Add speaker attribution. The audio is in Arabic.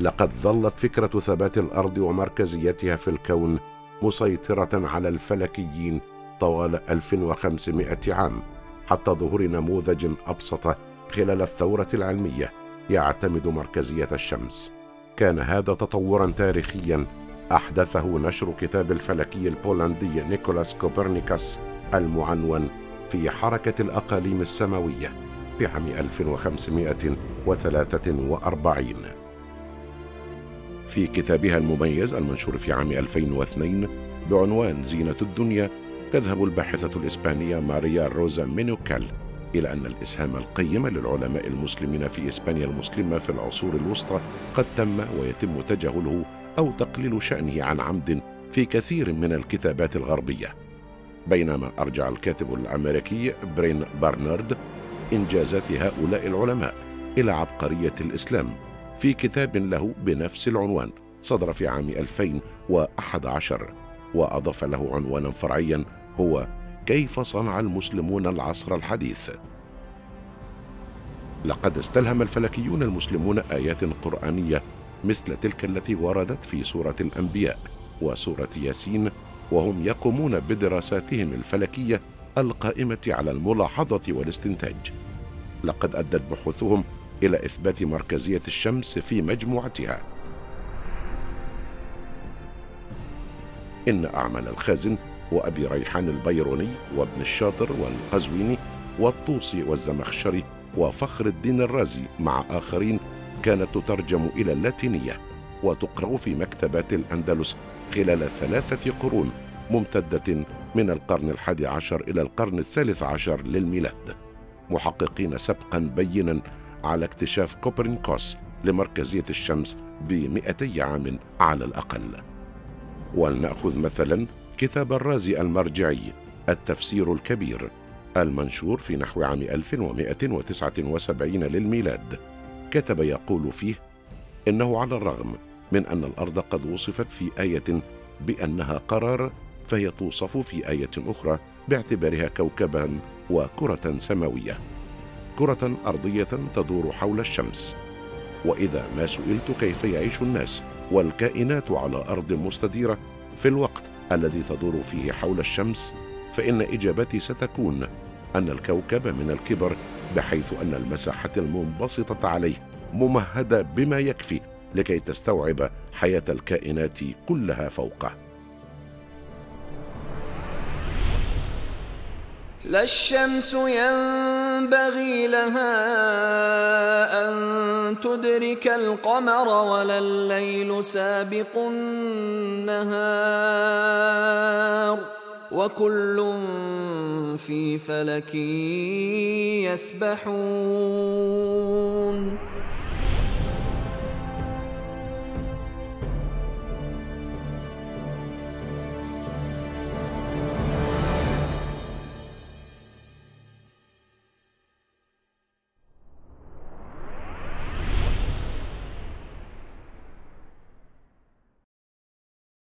Speaker 1: لقد ظلت فكرة ثبات الأرض ومركزيتها في الكون مسيطرة على الفلكيين طوال 1500 عام حتى ظهور نموذج أبسط خلال الثورة العلمية يعتمد مركزية الشمس. كان هذا تطورا تاريخيا أحدثه نشر كتاب الفلكي البولندي نيكولاس كوبرنيكوس المعنون في حركة الأجرام السماوية في عام 1543 في كتابها المميز المنشور في عام 2002 بعنوان زينة الدنيا تذهب الباحثة الإسبانية ماريا روزا مينوكال إلى أن الإسهام القيم للعلماء المسلمين في إسبانيا المسلمة في العصور الوسطى قد تم ويتم تجاهله أو تقليل شأنه عن عمد في كثير من الكتابات الغربية. بينما أرجع الكاتب الأمريكي برين بارنارد إنجازات هؤلاء العلماء إلى عبقرية الإسلام. في كتاب له بنفس العنوان صدر في عام 2011 وأضاف له عنوانا فرعيا هو كيف صنع المسلمون العصر الحديث؟ لقد استلهم الفلكيون المسلمون آيات قرآنية مثل تلك التي وردت في سورة الأنبياء وسورة ياسين وهم يقومون بدراساتهم الفلكية القائمة على الملاحظة والاستنتاج. لقد أدت بحوثهم إلى إثبات مركزية الشمس في مجموعتها. إن أعمال الخازن وأبي ريحان البيروني وابن الشاطر والقزويني والطوسي والزمخشري وفخر الدين الرازي مع آخرين كانت تترجم إلى اللاتينية وتقرأ في مكتبات الأندلس خلال ثلاثة قرون ممتدة من القرن الحادي عشر إلى القرن الثالث عشر للميلاد محققين سبقا بينا على اكتشاف كوبرنيكوس لمركزية الشمس بمئتي عام على الأقل. ولنأخذ مثلا كتاب الرازي المرجعي التفسير الكبير المنشور في نحو عام 1179 للميلاد. كتب يقول فيه إنه على الرغم من أن الأرض قد وصفت في آية بأنها قرار فهي توصف في آية أخرى باعتبارها كوكبا وكرة سماوية. كرة أرضية تدور حول الشمس. وإذا ما سئلت كيف يعيش الناس والكائنات على أرض مستديرة في الوقت الذي تدور فيه حول الشمس فإن إجابتي ستكون أن الكوكب من الكبر بحيث أن المساحة المنبسطة عليه ممهدة بما يكفي لكي تستوعب حياة الكائنات كلها فوقه.
Speaker 2: لا الشمس ينبغي لها أن تدرك القمر ولا الليل سابق النهار وكل في فلك يسبحون.